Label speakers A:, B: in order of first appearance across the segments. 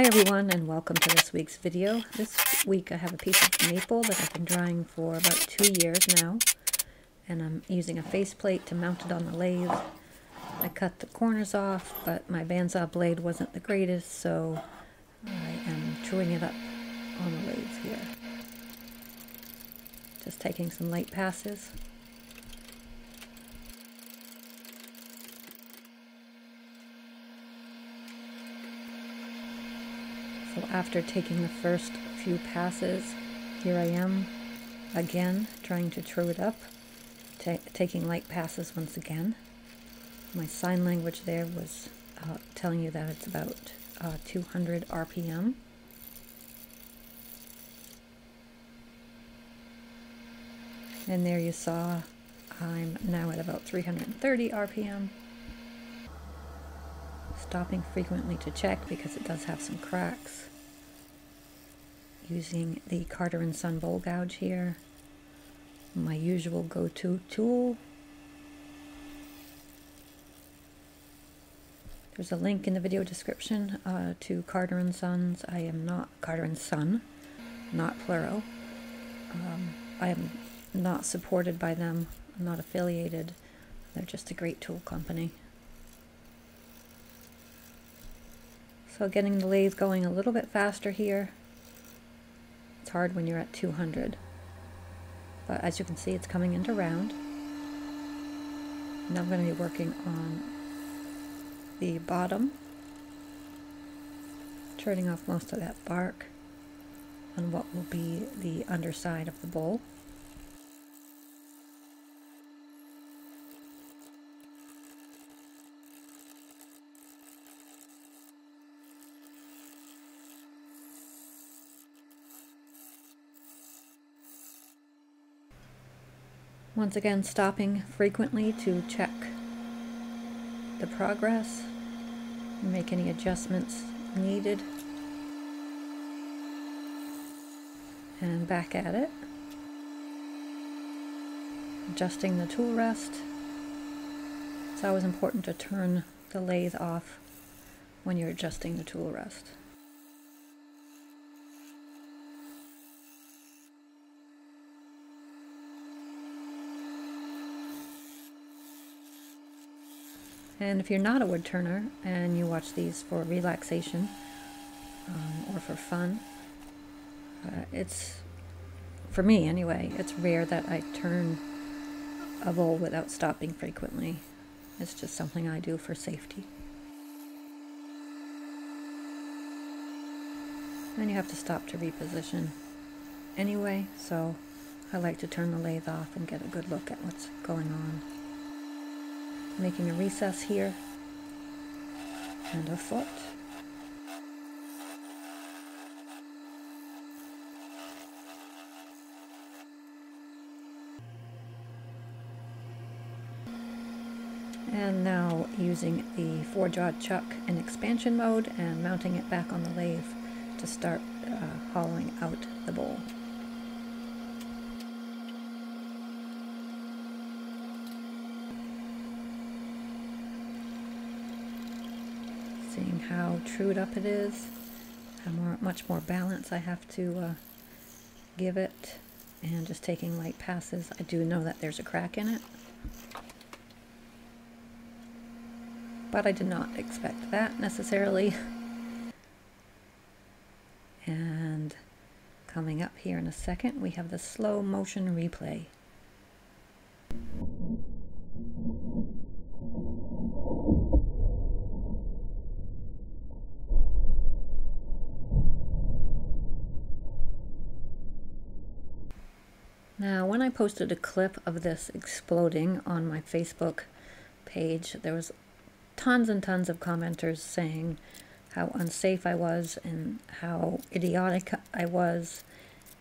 A: Hi everyone and welcome to this week's video. This week I have a piece of maple that I've been drying for about two years now and I'm using a faceplate to mount it on the lathe. I cut the corners off but my bandsaw blade wasn't the greatest so I am truing it up on the lathe here. Just taking some light passes. After taking the first few passes, here I am again trying to true it up, ta taking light passes once again. My sign language there was uh, telling you that it's about uh, 200 RPM. And there you saw I'm now at about 330 RPM. Stopping frequently to check because it does have some cracks. Using the Carter & Son bowl gouge here. My usual go-to tool. There's a link in the video description uh, to Carter & Sons. I am not Carter & Son, not plural. Um, I am not supported by them. I'm not affiliated. They're just a great tool company. So getting the lathe going a little bit faster here. It's hard when you're at 200. But as you can see, it's coming into round. Now I'm going to be working on the bottom, turning off most of that bark on what will be the underside of the bowl. Once again, stopping frequently to check the progress, and make any adjustments needed, and back at it. Adjusting the tool rest. It's always important to turn the lathe off when you're adjusting the tool rest. And if you're not a wood turner and you watch these for relaxation um, or for fun, uh, it's, for me anyway, it's rare that I turn a bowl without stopping frequently. It's just something I do for safety. And you have to stop to reposition anyway, so I like to turn the lathe off and get a good look at what's going on making a recess here and a foot. And now using the four-jawed chuck in expansion mode and mounting it back on the lathe to start uh, hollowing out the bowl. Seeing how trued up it is, how more, much more balance I have to uh, give it, and just taking light passes. I do know that there's a crack in it, but I did not expect that necessarily. And coming up here in a second, we have the slow motion replay. Now, when I posted a clip of this exploding on my Facebook page, there was tons and tons of commenters saying how unsafe I was and how idiotic I was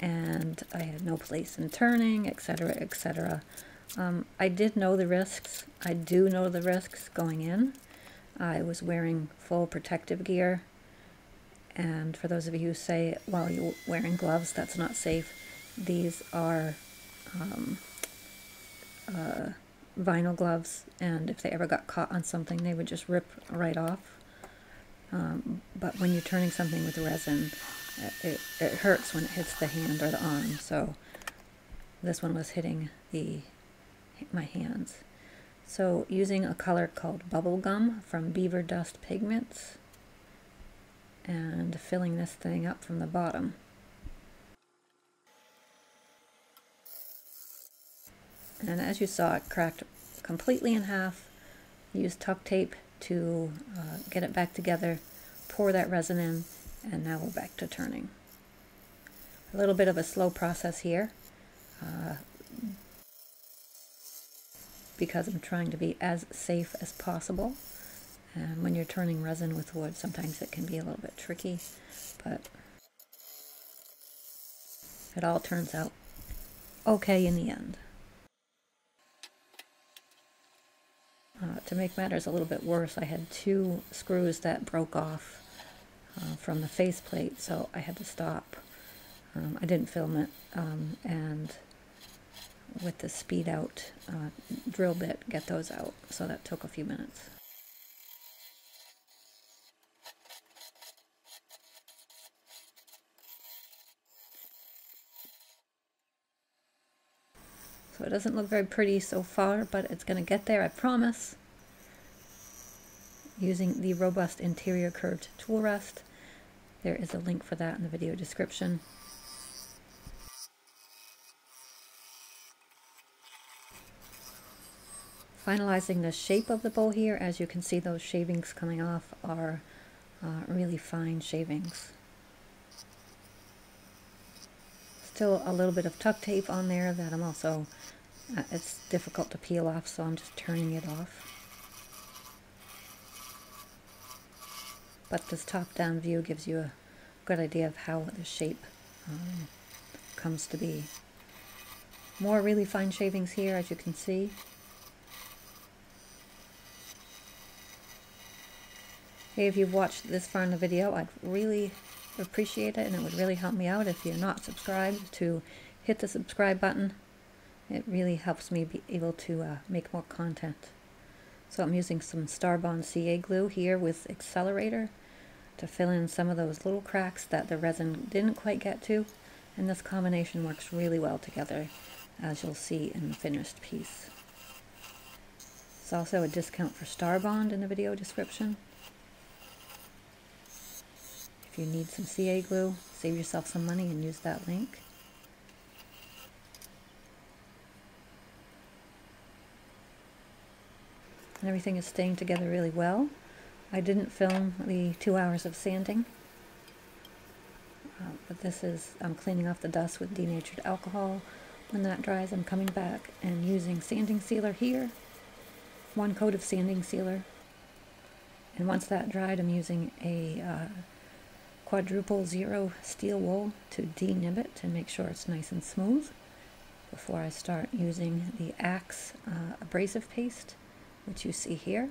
A: and I had no place in turning, etc., etc. Um, I did know the risks. I do know the risks going in. I was wearing full protective gear. And for those of you who say, well, you're wearing gloves, that's not safe, these are um, uh, vinyl gloves, and if they ever got caught on something, they would just rip right off. Um, but when you're turning something with resin, it, it hurts when it hits the hand or the arm. So this one was hitting the my hands. So using a color called Bubblegum from Beaver Dust Pigments and filling this thing up from the bottom. And as you saw, it cracked completely in half. Use tuck tape to uh, get it back together, pour that resin in, and now we're back to turning. A little bit of a slow process here uh, because I'm trying to be as safe as possible. And when you're turning resin with wood, sometimes it can be a little bit tricky, but it all turns out okay in the end. Uh, to make matters a little bit worse, I had two screws that broke off uh, from the faceplate, so I had to stop. Um, I didn't film it, um, and with the speed out uh, drill bit, get those out. So that took a few minutes. So it doesn't look very pretty so far, but it's going to get there, I promise. Using the Robust Interior Curved Tool Rest. There is a link for that in the video description. Finalizing the shape of the bowl here, as you can see those shavings coming off are uh, really fine shavings. Still a little bit of tuck tape on there that I'm also, uh, it's difficult to peel off so I'm just turning it off. But this top-down view gives you a good idea of how the shape um, comes to be. More really fine shavings here as you can see. Hey, if you've watched this far in the video, I'd really appreciate it and it would really help me out if you're not subscribed to hit the subscribe button. It really helps me be able to uh, make more content. So I'm using some Starbond CA glue here with Accelerator to fill in some of those little cracks that the resin didn't quite get to. And this combination works really well together, as you'll see in the finished piece. There's also a discount for Starbond in the video description. If you need some CA glue, save yourself some money and use that link. And everything is staying together really well. I didn't film the two hours of sanding, uh, but this is, I'm cleaning off the dust with denatured alcohol. When that dries, I'm coming back and using sanding sealer here, one coat of sanding sealer. And once that dried, I'm using a uh, quadruple zero steel wool to denib it and make sure it's nice and smooth before I start using the Ack's uh, abrasive paste, which you see here.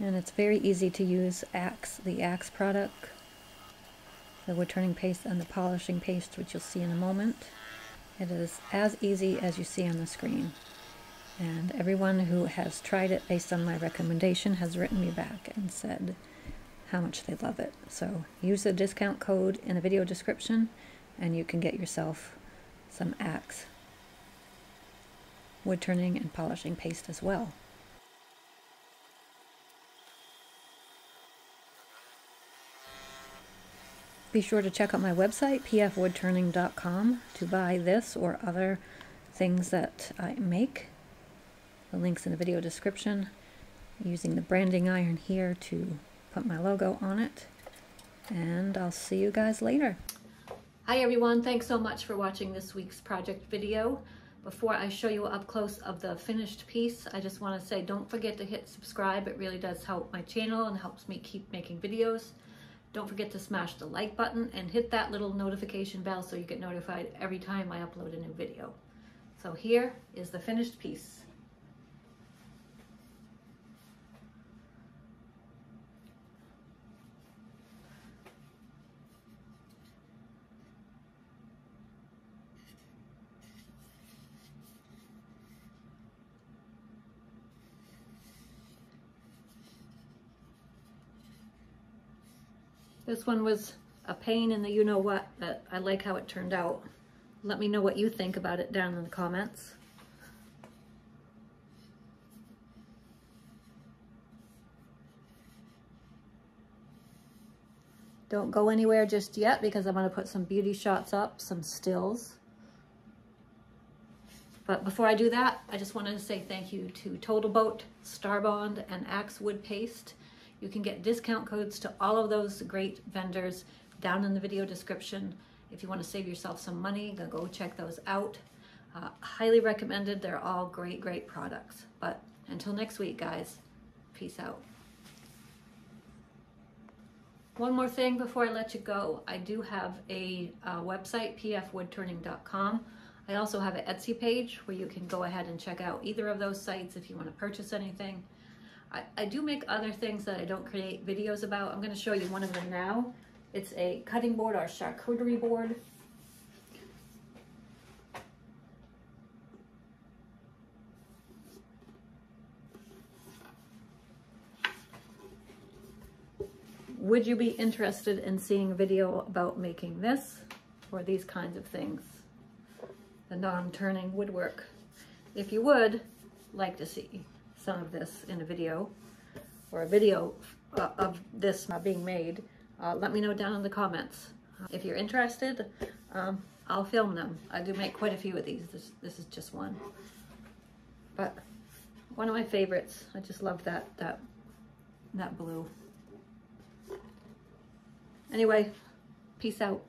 A: And it's very easy to use Ack's, the Ack's product, the wood turning paste and the polishing paste, which you'll see in a moment. It is as easy as you see on the screen. And everyone who has tried it based on my recommendation has written me back and said how much they love it. So use the discount code in the video description and you can get yourself some Ack's wood turning and polishing paste as well. Be sure to check out my website, pfwoodturning.com, to buy this or other things that I make. The link's in the video description. using the branding iron here to put my logo on it. And I'll see you guys later. Hi everyone, thanks so much for watching this week's project video. Before I show you up close of the finished piece, I just want to say don't forget to hit subscribe. It really does help my channel and helps me keep making videos. Don't forget to smash the like button and hit that little notification bell so you get notified every time I upload a new video. So here is the finished piece. This one was a pain in the you-know-what, but I like how it turned out. Let me know what you think about it down in the comments. Don't go anywhere just yet because I'm gonna put some beauty shots up, some stills. But before I do that, I just wanted to say thank you to Total Boat, Starbond, and Ack's Wood Paste. You can get discount codes to all of those great vendors down in the video description. If you want to save yourself some money, go check those out. Uh, highly recommended. They're all great, great products. But until next week, guys, peace out. One more thing before I let you go. I do have a uh, website, pfwoodturning.com. I also have an Etsy page where you can go ahead and check out either of those sites if you want to purchase anything. I, I do make other things that I don't create videos about. I'm going to show you one of them now. It's a cutting board or charcuterie board. Would you be interested in seeing a video about making this or these kinds of things? The non-turning woodwork. If you would like to see some of this in a video or a video uh, of this being made, uh, let me know down in the comments. If you're interested, um, I'll film them. I do make quite a few of these. This, this is just one. But one of my favorites. I just love that, that, that blue. Anyway, peace out.